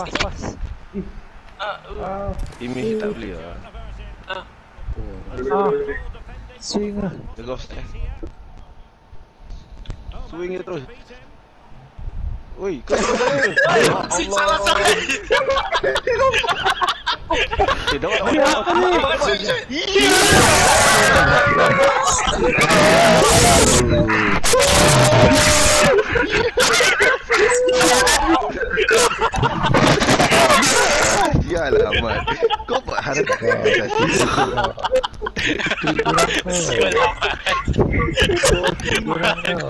Pas, pas. Ah, uh, Ini tak boleh lah. ah. Ah. Swing lah. Off step. Swing dia terus. Oi, kau Ah, Si salah sangat. Eh, dah dah dah. Sialah Ahmad. Kau buat harapan kat sini. Sial amat. Kurang kau.